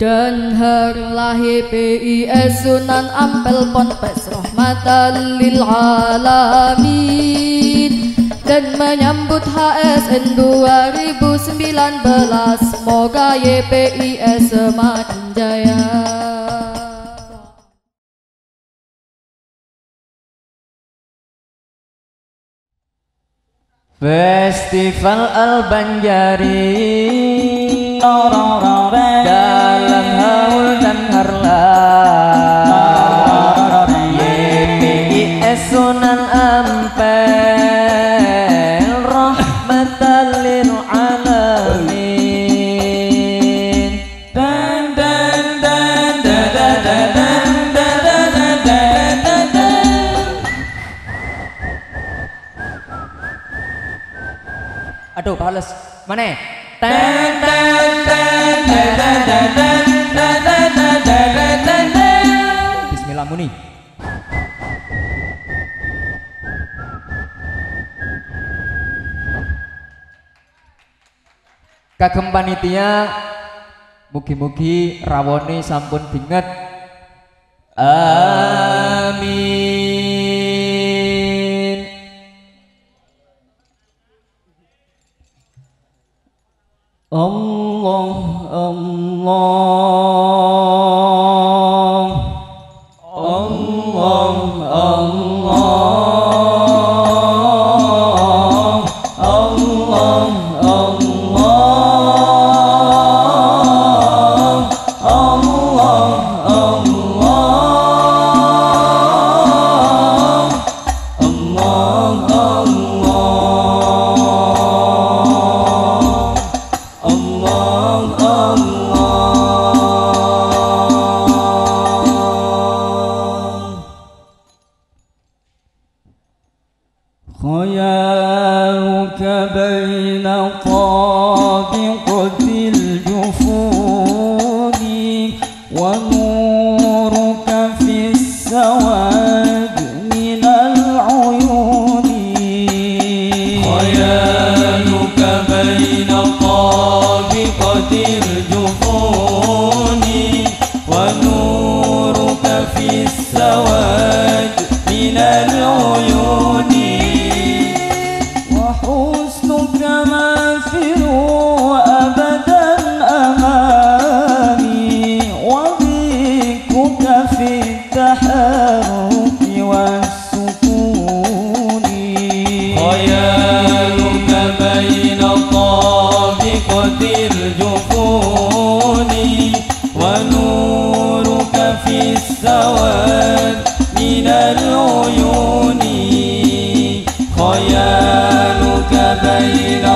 Dan herlahi PIS Sunan Ampel Ponpes Rahmatan lil alamin. Dan menyambut HSN 2019 Semoga YPIS semakin jaya Festival Al Banjari. Mana? Ten ten. Bismillah muni. Kagem panitia mugi-mugi rawone sampun binget. Amin. الله الله. خيالك بين طابقة الجفون ونورك في السواد من العيون خيالك بين طابقة الجفون ونورك في السواد التحرك والسكون. خيالك بين طابقة الجفون ونورك في السواد من العيون. خيالك بين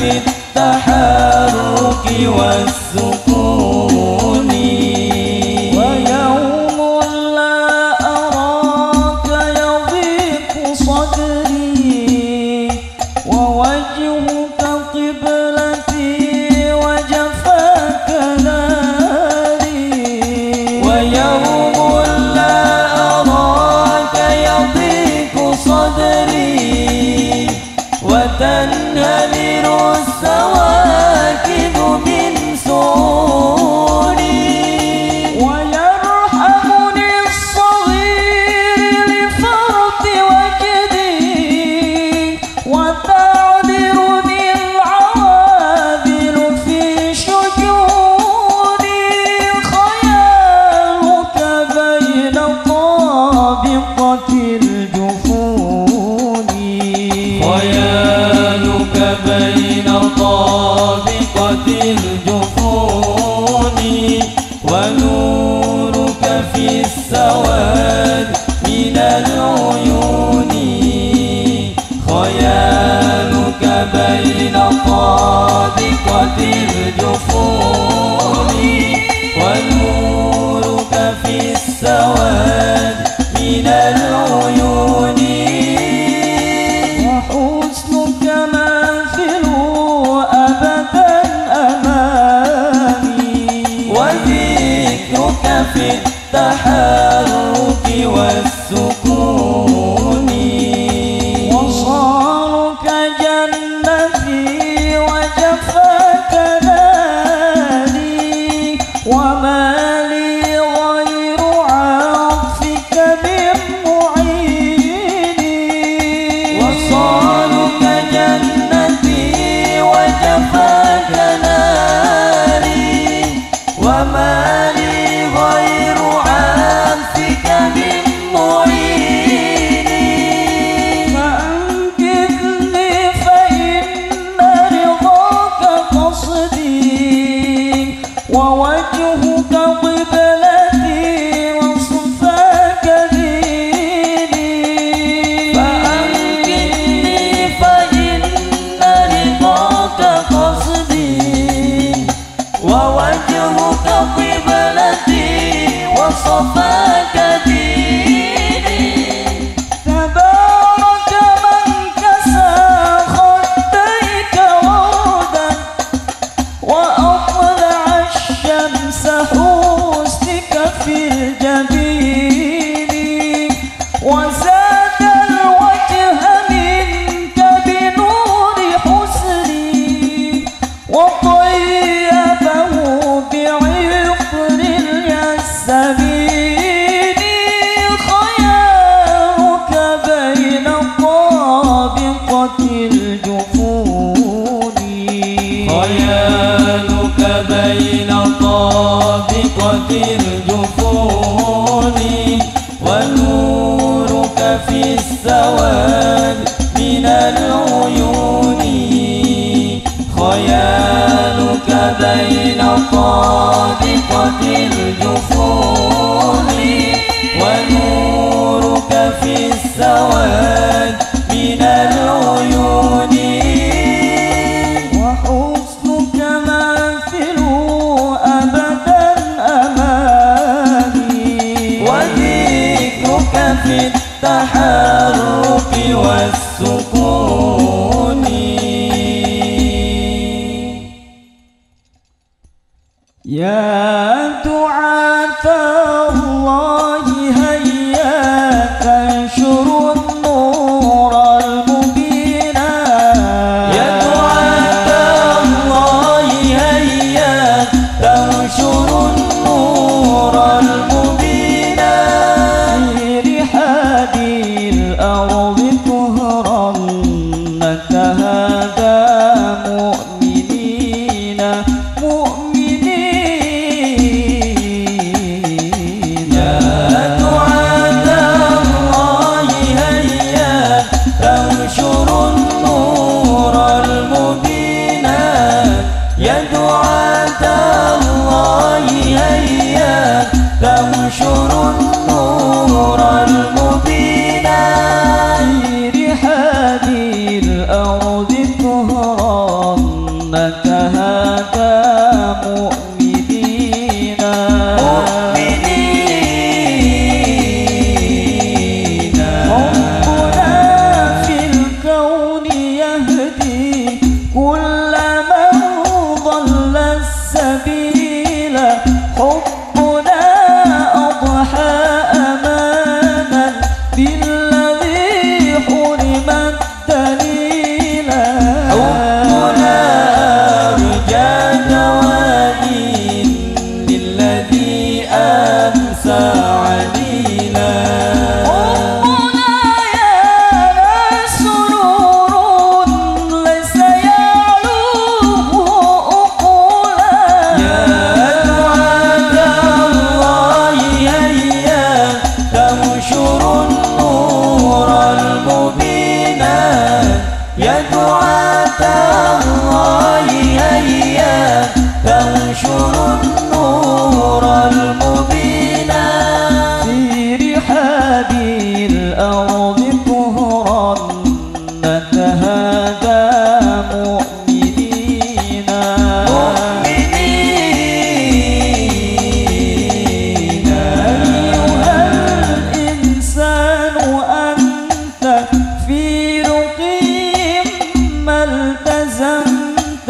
في التحرك والسكون ونورك في السواد love. Jauh kau pergi berhenti الزوال من العيون. خيالك بين طابقة الجفن Yeah. هذه الأرض طهرا فتهادى مؤمنين. مؤمنين. أيها الإنسان أنت في رقيم ما التزمت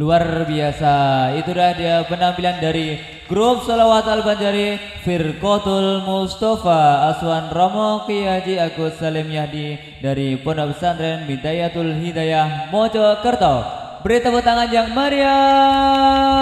Luar biasa, itulah dia penampilan dari grup Salawat Al Banjari Firqotul Mustafa Aswan Romo Kiai Agus Salim Yahdi dari Pondok Pesantren Bidayatul Hidayah Mojokerto. Beri tepuk tangan yang meriah.